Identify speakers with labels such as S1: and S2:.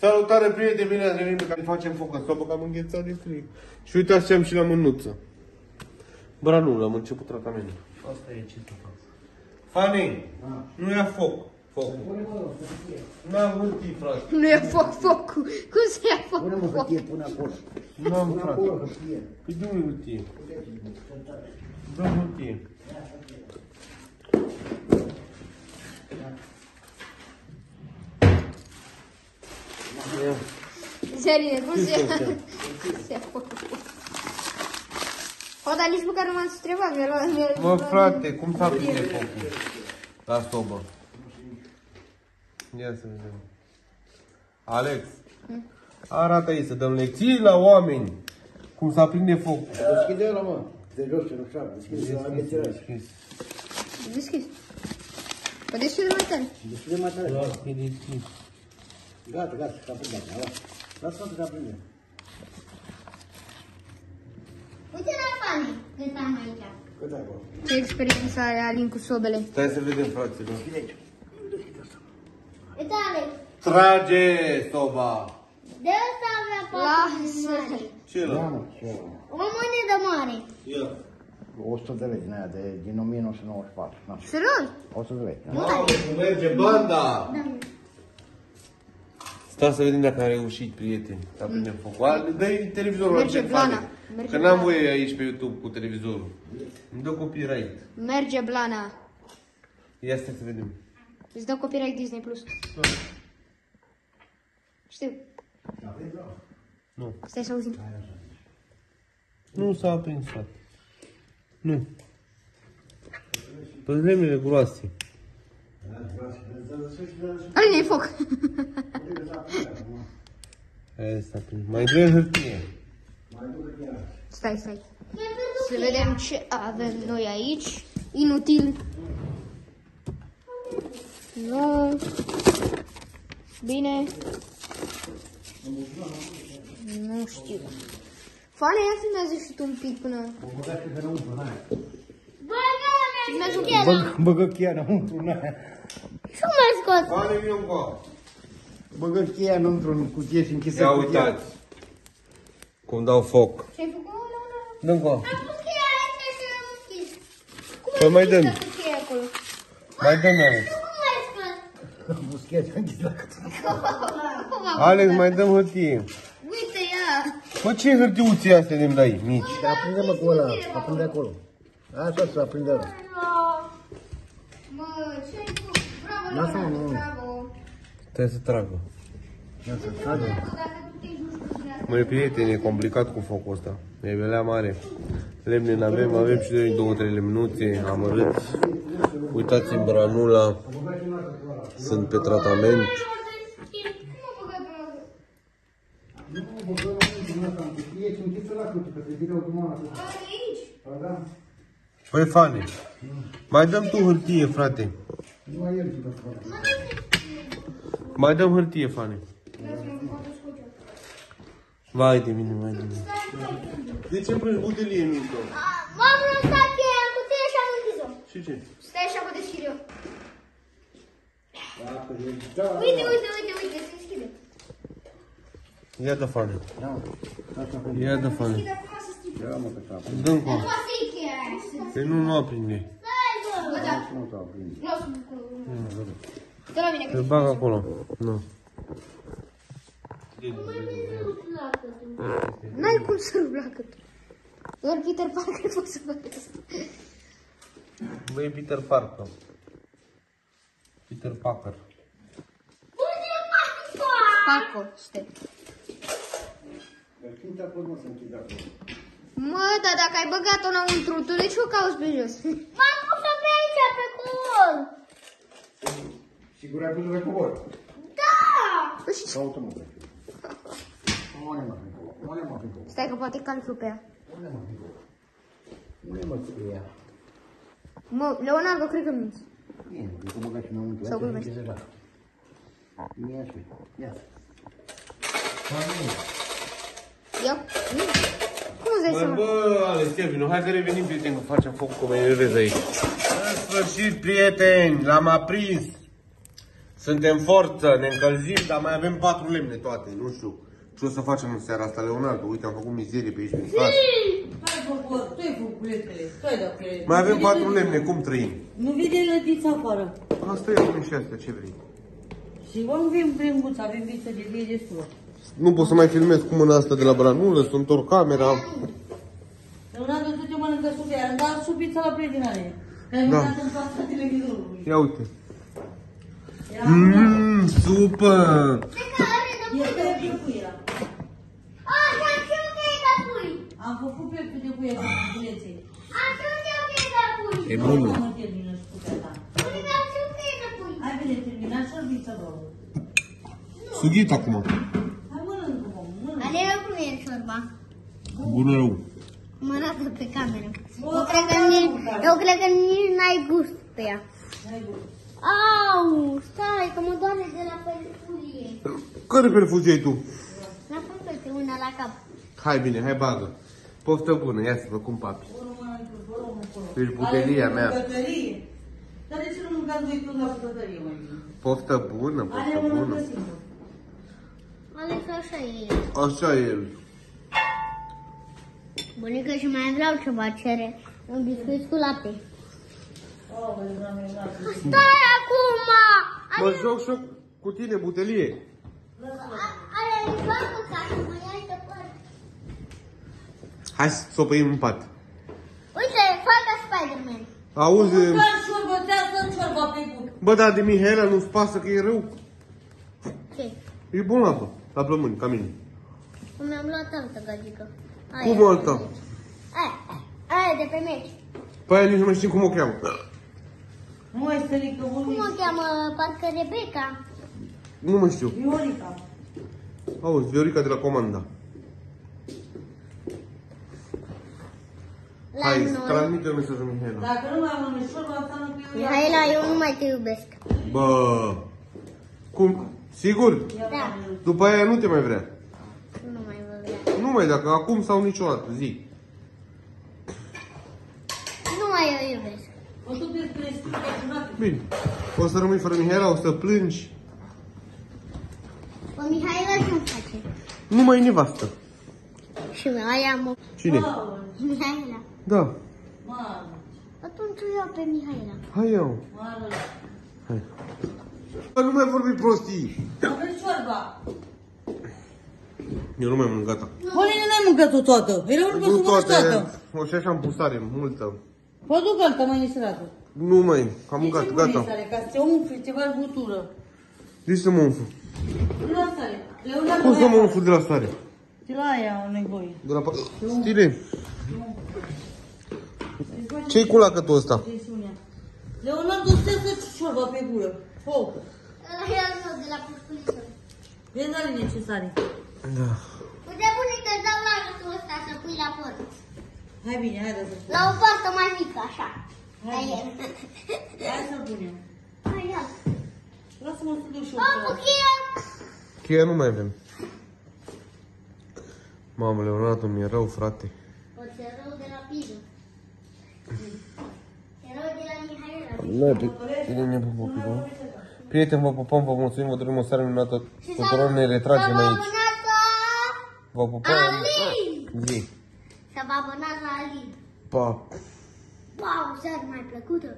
S1: Salutare prieteni, bine ați venit care facem foc în sobă, că am înghețat de frig. Și uitați ce am și la mânuță. Bra nu, am început tratamentul. Asta e ce să fac. Fanny, nu ia foc. Foc. N-am hârtii, frate.
S2: Nu e foc focul. Cum să ia foc
S3: Pune-mă
S2: foc?
S3: hârtie, pune acolo.
S1: N-am,
S3: Pune acolo
S1: frate.
S3: hârtie.
S1: Păi dă-mi hârtie. Dă-mi hârtie. Ia.
S2: Serie, cum se
S1: Ce
S2: ia?
S1: să fac?
S2: Se ia foc. O, dar nici măcar nu m-ați întrebat, mi-a luat... mi-a
S1: Mă,
S2: luat-
S1: frate, cum s-a prinde focul? La sobă. Ia să vedem. Alex, arată aici să dăm lecții la oameni. Cum s-a prinde focul.
S3: Deschide ăla, mă. De jos, ce nu știu. Deschide la
S1: Deschis,
S3: ghețiraj.
S1: deschis.
S2: Deschis. Păi deschide mai tare.
S3: Deschide mai tare.
S1: Da, e deschis.
S3: Gata, gata, s-a prins acum. Lasă-mă că s-a prinde.
S2: Uite la Fanny, când am aici.
S3: Cât acolo?
S2: Ce experiență are Alin cu sobele.
S1: Stai să vedem, fraților.
S3: Deschide aici.
S2: Uite, Alex.
S1: Trage soba.
S2: De ăsta avea Lasă.
S1: Ce
S3: Da,
S1: la?
S3: mă, ce
S2: O monedă mare.
S1: Ia.
S3: 100 de lei din aia, de, din 1994. Na,
S2: Serios?
S3: 100 de lei. da.
S1: Mamă, cum merge banda! Stai să vedem dacă a reușit, prieteni. Să aprindem focul. A, Dă-i televizorul la
S2: Merge
S1: telefon.
S2: blana. Merge
S1: Că n-am
S2: blana.
S1: voie aici pe YouTube cu televizorul. Îmi dă copyright.
S2: Merge blana.
S1: Ia stai să vedem.
S2: Îți dă copyright Disney Plus. Știu.
S1: Nu.
S2: Stai să auzim.
S1: Nu s-a aprins, frate. Nu. Problemele groase.
S2: Alin, e foc.
S1: Aia s-a aprins. Mai vrem hârtie.
S2: Stai, stai. Să vedem ce avem noi aici. Inutil. Nu. Bine. Nu știu. Fane, ia filmează și tu un pic până... Filmează un pic.
S3: Băgă, băgă cheia înăuntru în aia.
S2: Și cum ai scos?
S1: Bani vine un coa.
S3: Băgă cheia înăuntru în cutie și închisă
S1: Ia
S3: cutia.
S1: uitați. Cum dau foc.
S2: Ce-ai făcut?
S1: Dăm coa.
S2: Am pus cheia aici și l-am închis. Cum
S1: Păi
S2: ai
S1: mai
S2: închis
S1: dăm.
S2: dacă cheia acolo?
S1: Mai dăm Alex.
S2: Cum ai scos?
S3: Am pus cheia și am închis la cât.
S2: Cum am-
S1: Alex, mai dăm hârtie.
S2: Uite, ia.
S1: Mă, ce hârtiuții astea de-mi dai, mici?
S3: Dar aprinde-mă cu ăla, aprinde acolo. Așa să aprinde ăla.
S2: Mă, ce-ai făcut? Bravo,
S3: Lasă-mă,
S2: Leonardo,
S3: nu.
S2: bravo.
S1: Trebuie să tragă.
S3: Ia să tragă.
S2: Dacă tu te juci cu
S1: Măi, prieteni, e complicat cu focul ăsta. E belea mare. Lemne n-avem, avem și noi două, trei lemnuțe, amărâți. Uitați-mi branula. Sunt pe tratament. Păi, Fane, mai dăm tu hârtie, frate. Mai dăm hârtie, Fane. Vai de mine, vai de mine. De ce plângi butelie în mică?
S2: M-am lăsat cheia în cutie și am închis-o.
S1: Și ce?
S2: Stai așa că deschid eu. Uite, uite, uite, uite, se deschide.
S1: Ia de Fane. Ia de Fane.
S2: Deschide acum să strică.
S1: Dăm cu.
S2: Nu poate să iei cheia aia.
S1: Păi nu, nu aprinde.
S2: Stai, bă. Bă, da. Nu o să bucur. Dă la mine că
S1: Îl bag acolo. Nu.
S2: N-ai cum să rup la cât. Doar Peter Parker poate să facă asta.
S1: Băi, Peter Parker. Peter Parker.
S2: Paco, stai. Mă, dar dacă ai băgat-o înăuntru, tu de ce o cauți pe jos? M-am pus-o pe aici, pe col.
S3: Sigur ai pus pe cobor?
S2: Da! Păi și...
S3: Caută-mă. Pune mă pe cobor. Pune mă pe cobor.
S2: Stai că poate calflu pe ea.
S3: Pune mă pe cobor. Pune mă pe ea.
S2: Mă, Leonardo, cred că minți.
S3: Bine, cred că băga și înăuntru.
S2: Sau
S3: Ia să
S2: glumești.
S3: închise gata. Ia și. Ia.
S2: Ia. Cum îți dai
S1: Bă,
S2: seama?
S1: bă, Alex, ia vino, hai că revenim, prieteni, că facem foc cu mine, vezi aici. În sfârșit, prieteni, l-am aprins. Suntem forță, ne încălzim, dar mai avem patru lemne toate, nu știu. Ce o să facem în seara asta, Leonardo? Uite, am făcut mizerie pe aici prin casă.
S4: Hai, făcut, tu ai făcut culetele, stai de pe
S1: Mai avem patru lemne, cum trăim?
S4: Nu vede lătiți afară.
S1: Asta e, avem și asta, ce vrei?
S4: Și vom avem pringuță, avem viță de vie destul.
S1: Nu pot să mai filmez cu mâna asta de la branulă, să întorc camera.
S4: Leonardo, tu te mănâncă supia, am dat supița la prietenare. Ai
S1: Da.
S4: mâncat în fața televizorului.
S1: Ia uite.
S4: Era
S1: Mmm, supă!
S4: Este de puia.
S5: Ah, dar și eu cred că pui.
S4: Am făcut pieptul de puia cu buleței.
S5: Atunci eu cred că pui.
S1: E bună.
S4: Mă termină supia ta.
S5: Uite, și eu cred că pui.
S4: Hai bine, termina șorbiță, bă.
S1: Sugit acum.
S4: Hai mănâncă, mă, mănâncă.
S5: Alea cum e șorba?
S1: Bună rău.
S5: Mă arată pe cameră. Eu cred că nici, eu cred că nici n-ai gust pe ea.
S4: Hai, bă.
S5: Au, stai, că mă doare de la perfuzie.
S1: Care perfuzie ai tu?
S5: La pe una la cap.
S1: Hai bine, hai bagă. Poftă bună, ia să vă cum papi.
S4: Unul mănâncă, vă rog, acolo.
S1: Ești butelia
S4: Are
S1: mea.
S4: bucătărie. Dar de ce nu mâncați voi tot la bucătărie, mai bine?
S1: Poftă bună,
S4: Are
S1: poftă
S4: mănâncă
S1: bună.
S4: singur.
S5: Alex, așa e.
S1: Așa e el.
S5: Bunică și mai vreau ceva cere. Un biscuit cu lapte.
S4: Oh, băi, vreau mai mult.
S5: Stai acum!
S1: Mă joc și eu cu tine, butelie.
S5: Ale, îmi fac ca să mă iai de păr.
S1: Hai să o păim în pat.
S5: Uite, fac ca Spider-Man.
S1: Auzi,
S4: Mâncați ciorbă, teasă ciorba pe gură.
S1: bă, dar de Mihaela nu-ți pasă că e rău?
S5: Ce?
S1: E bun la bă, la plămâni, ca mine.
S5: Mi-am luat altă gagică.
S1: Cum alta?
S5: Aia, aia de pe meci.
S1: Păi aia nici nu mai știm cum o cheamă.
S4: Nu mai stărică,
S5: Cum
S4: mult.
S5: o cheamă? Parcă Rebecca.
S1: Nu mai știu.
S4: Viorica.
S1: Auzi, Viorica de la Comanda.
S5: La
S1: Hai,
S5: noi.
S1: transmite un mesaj lui Mihaela.
S4: Dacă nu mai mănânci ciorba, înseamnă că eu iau.
S5: Mihaela, eu nu mai te iubesc.
S1: Bă, cum? Sigur?
S5: Da,
S1: După aia nu te mai vrea.
S5: nu mai vă vrea.
S1: Nu mai, dacă acum sau niciodată, zi.
S5: Nu mai eu iubesc.
S4: O tu te crezi că ai sunat.
S1: Bine. O să rămâi fără Mihaela, o să plângi.
S5: Pe Mihaela ce-mi face?
S1: Nu mai e nevastă.
S5: Și aia mă...
S1: Cine?
S4: Mamă,
S5: Mihaela.
S1: Da.
S4: mamă,
S5: Atunci o iau pe Mihaela.
S1: Hai iau.
S4: mamă.
S1: Hai. Bă, nu mai vorbi prostii.
S4: Aveți ciorba.
S1: Eu nu mai mănânc, gata.
S4: Pauline, n-ai mâncat-o toată. Era urmă să
S1: Nu
S4: mănânci
S1: toate.
S4: toată.
S1: O și așa am pusare, multă.
S4: Vă duc alta mai nisărată.
S1: Nu mai, am
S4: De ce
S1: mâncat,
S4: nu
S1: gata.
S4: nisare? Ca să te umfli ceva butură.
S1: De ce să mă umflu?
S4: La sare. Leonardo,
S1: Cum să mă
S4: hai.
S1: umflu de la stare?
S4: De la aia au nevoie.
S1: De la... pa- Stile, ce-i cu lacătul ăsta?
S4: Tensiunea. Leonardo, stai să ciorba pe gură. Foc.
S5: Ăla e al meu de la pușculiță.
S4: Vezi, are necesare.
S1: Da.
S5: Uite, bunică, îți dau lagătul ăsta să pui la păr.
S4: Hai bine, hai să
S5: La o poartă mai mică, așa.
S4: Hai,
S5: Hai,
S4: Hai să punem.
S5: hai, ia.
S4: Lasă-mă să duc și eu.
S5: O, cu cheia.
S1: Cheia nu mai avem. Mamă, Leonardo, mi-e rău, frate.
S5: O ți rău de la piză. E rău de la Mihaela.
S1: Nu, pe tine ne pupă, da? Prieteni, vă pupăm, vă mulțumim, vă dorim o seară minunată. Tuturor ne retragem
S5: Să vă
S1: aici.
S5: abonați la
S1: Vă pupăm.
S5: Alin.
S1: Zi.
S5: Să vă abonați la Alin.
S1: Pa.
S5: Wow, seară mai plăcută.